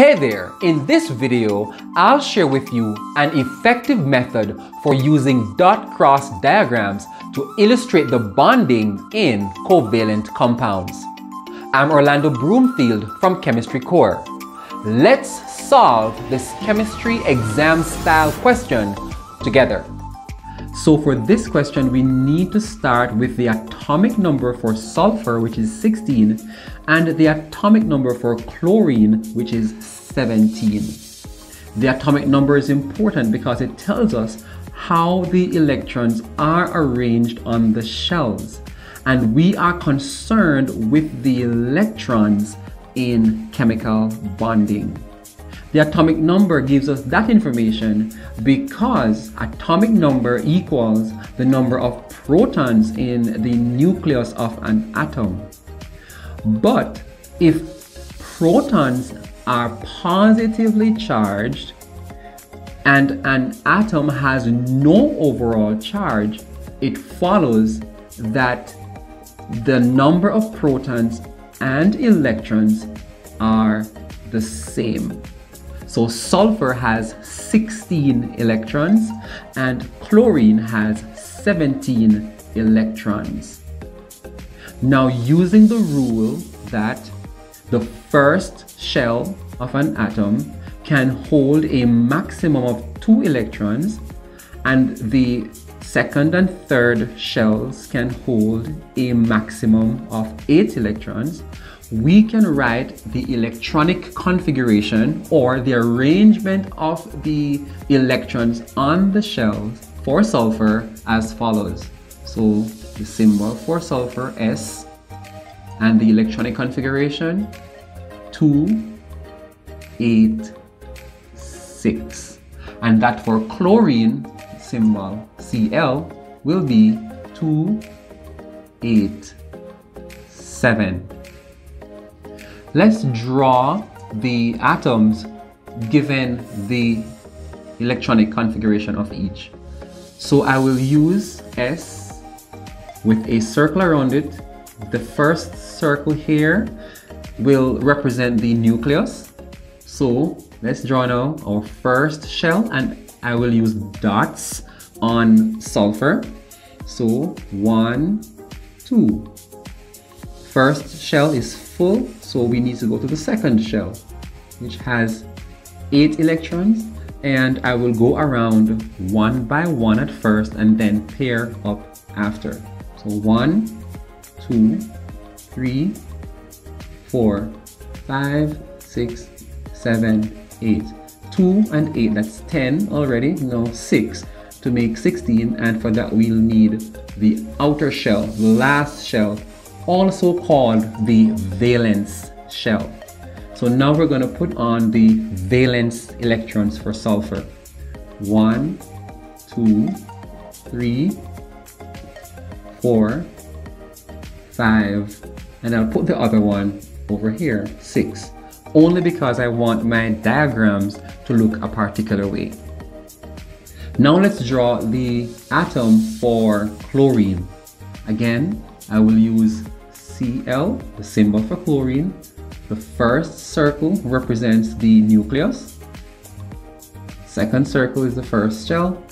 Hey there! In this video, I'll share with you an effective method for using dot cross diagrams to illustrate the bonding in covalent compounds. I'm Orlando Broomfield from Chemistry Core. Let's solve this chemistry exam style question together. So for this question, we need to start with the atomic number for sulfur, which is 16, and the atomic number for chlorine, which is 17. The atomic number is important because it tells us how the electrons are arranged on the shells. And we are concerned with the electrons in chemical bonding. The atomic number gives us that information because atomic number equals the number of protons in the nucleus of an atom. But if protons are positively charged and an atom has no overall charge, it follows that the number of protons and electrons are the same. So sulfur has 16 electrons and chlorine has 17 electrons. Now using the rule that the first shell of an atom can hold a maximum of two electrons and the second and third shells can hold a maximum of eight electrons, we can write the electronic configuration or the arrangement of the electrons on the shells for sulfur as follows. So the symbol for sulfur S and the electronic configuration 2, 8, 6. And that for chlorine symbol Cl will be 2, 8, 7. Let's draw the atoms given the electronic configuration of each. So I will use S with a circle around it. The first circle here will represent the nucleus. So let's draw now our first shell and I will use dots on sulfur. So one, two. First shell is full so we need to go to the second shell, which has eight electrons. And I will go around one by one at first and then pair up after. So one, two, three, four, five, six, seven, eight. Two and eight, that's 10 already. no, six to make 16 and for that we'll need the outer shell, the last shell also called the valence shell. So now we're going to put on the valence electrons for sulfur. One, two, three, four, five, and I'll put the other one over here, six, only because I want my diagrams to look a particular way. Now let's draw the atom for chlorine. Again, I will use Cl, the symbol for chlorine. The first circle represents the nucleus. Second circle is the first shell.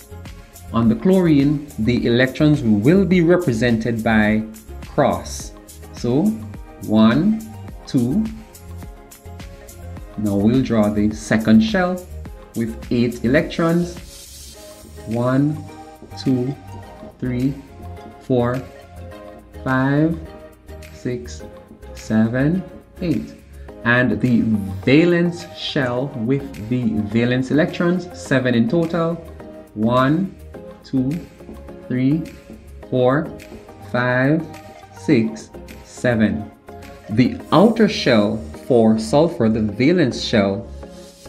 On the chlorine, the electrons will be represented by cross. So, one, two. Now we'll draw the second shell with eight electrons. One, two, three, four, five, six, seven, eight. And the valence shell with the valence electrons, seven in total. One, two, three, four, five, six, seven. The outer shell for sulfur, the valence shell,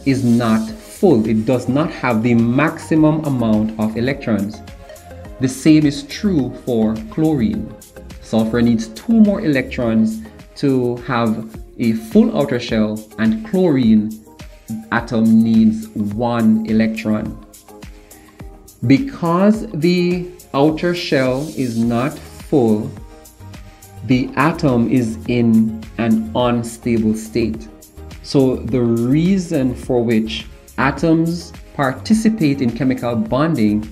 is not full. It does not have the maximum amount of electrons. The same is true for chlorine. Sulfur needs two more electrons to have a full outer shell and chlorine atom needs one electron. Because the outer shell is not full, the atom is in an unstable state. So the reason for which atoms participate in chemical bonding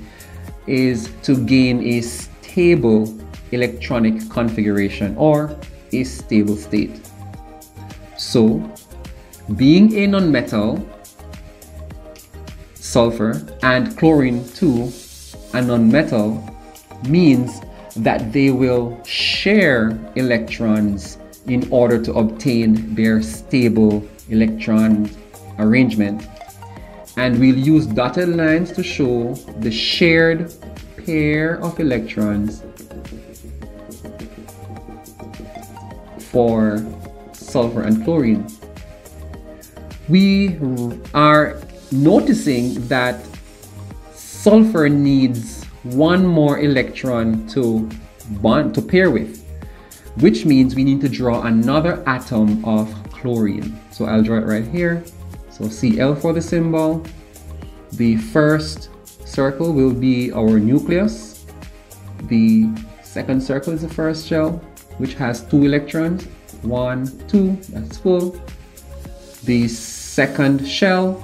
is to gain a stable electronic configuration or a stable state. So, being a nonmetal, sulfur, and chlorine too, a nonmetal, means that they will share electrons in order to obtain their stable electron arrangement. And we'll use dotted lines to show the shared pair of electrons for sulfur and chlorine. We are noticing that sulfur needs one more electron to bond to pair with, which means we need to draw another atom of chlorine. So I'll draw it right here. So Cl for the symbol. The first circle will be our nucleus. The second circle is the first shell, which has two electrons. One, two, that's full. The second shell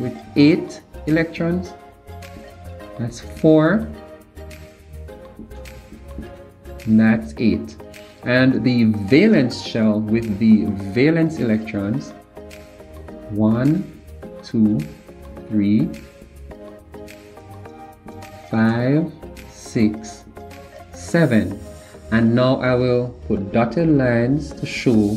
with eight electrons. That's four. And that's eight. And the valence shell with the valence electrons. One, two, three, five, six, seven. And now I will put dotted lines to show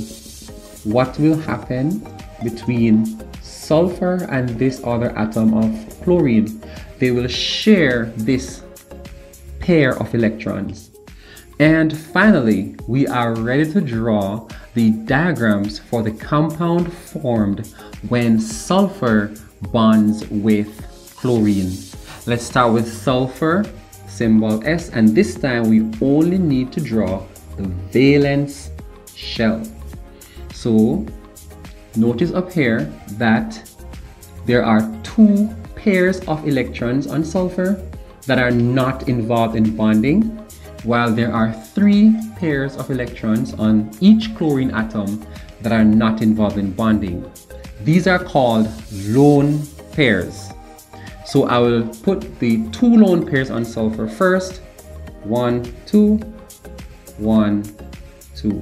what will happen between sulfur and this other atom of chlorine. They will share this pair of electrons. And finally, we are ready to draw the diagrams for the compound formed when sulfur bonds with chlorine. Let's start with sulfur, symbol S, and this time we only need to draw the valence shell. So notice up here that there are two pairs of electrons on sulfur that are not involved in bonding, while there are three pairs of electrons on each chlorine atom that are not involved in bonding. These are called lone pairs. So I will put the two lone pairs on sulfur first. One, two, one, two.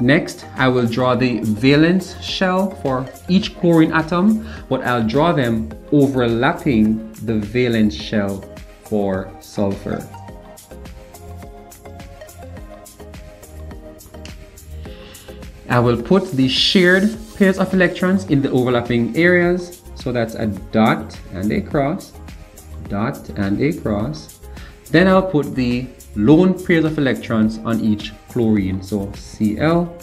Next, I will draw the valence shell for each chlorine atom, but I'll draw them overlapping the valence shell for sulfur. I will put the shared pairs of electrons in the overlapping areas. So that's a dot and a cross, dot and a cross. Then I'll put the lone pairs of electrons on each chlorine. So Cl,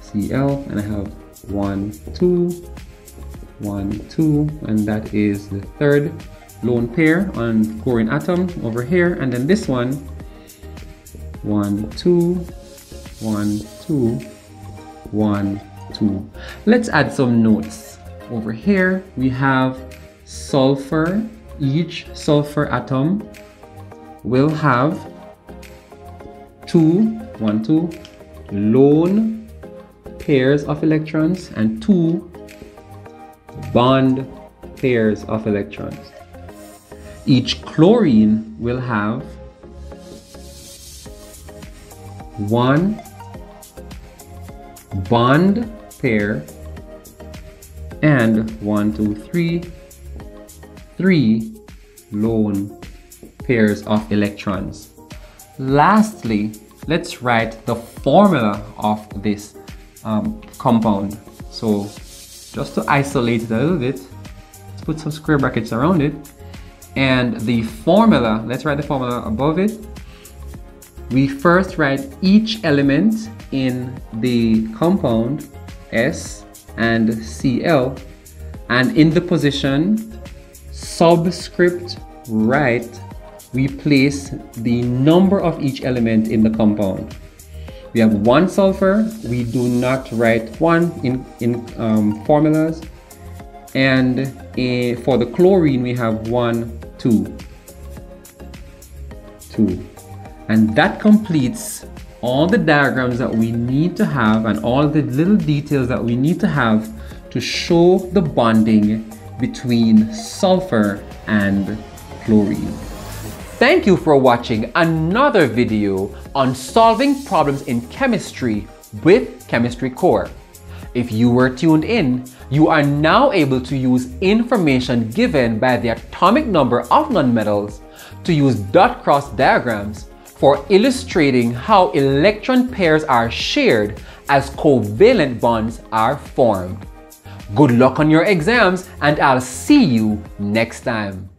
Cl, and I have one, two, one, two, and that is the third lone pair on chlorine atom over here. And then this one, one, two, one, two, one, two. Let's add some notes. Over here, we have sulfur. Each sulfur atom will have two, one, two, lone pairs of electrons and two bond pairs of electrons. Each chlorine will have one bond pair and one, two, three, three lone pairs of electrons. Lastly, let's write the formula of this um, compound. So just to isolate it a little bit, let's put some square brackets around it. And the formula, let's write the formula above it. We first write each element in the compound S and Cl and in the position subscript right we place the number of each element in the compound. We have one sulfur, we do not write one in, in um, formulas. And a, for the chlorine, we have one, two, two. And that completes all the diagrams that we need to have and all the little details that we need to have to show the bonding between sulfur and chlorine. Thank you for watching another video on solving problems in chemistry with Chemistry Core. If you were tuned in, you are now able to use information given by the atomic number of nonmetals to use dot cross diagrams for illustrating how electron pairs are shared as covalent bonds are formed. Good luck on your exams and I'll see you next time.